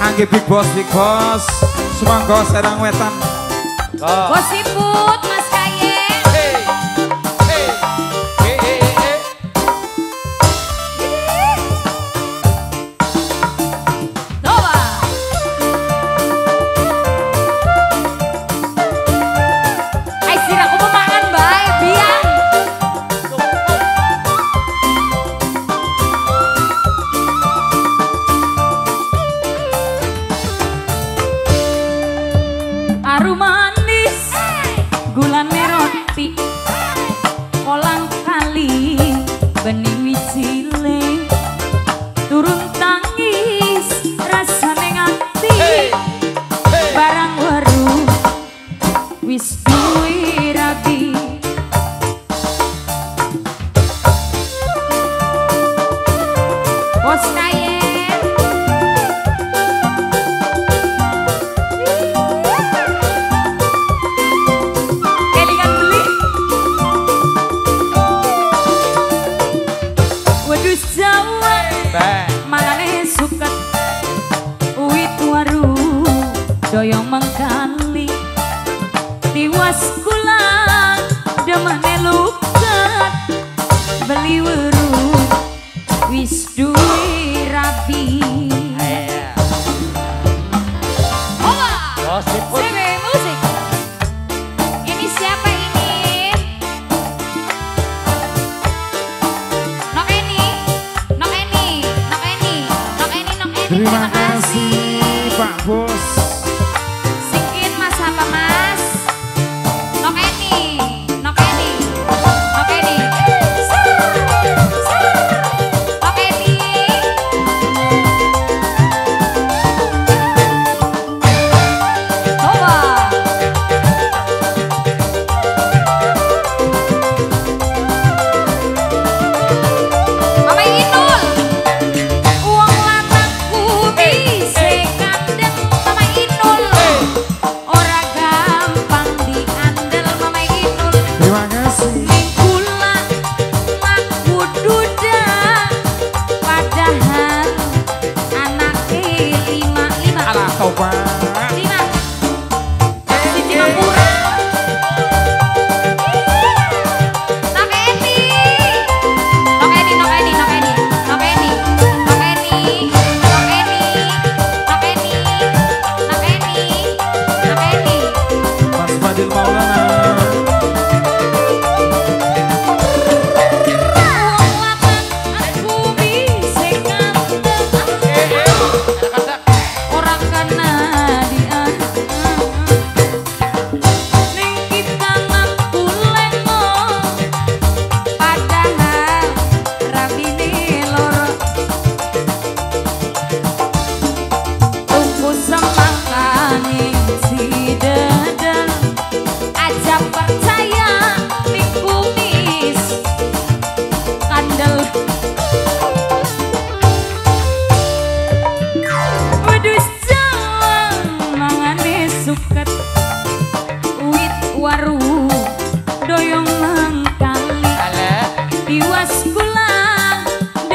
Anggi Big Boss Big Boss semangka Serang Wetan. Bos Siput Mas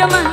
Brahma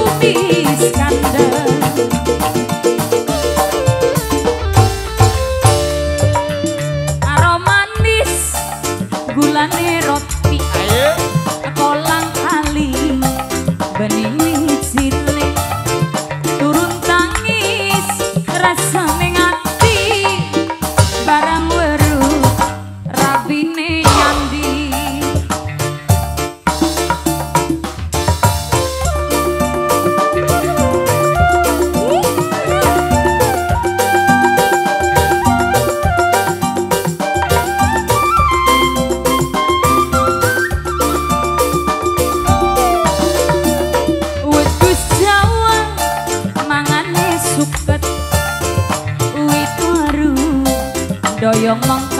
đường mong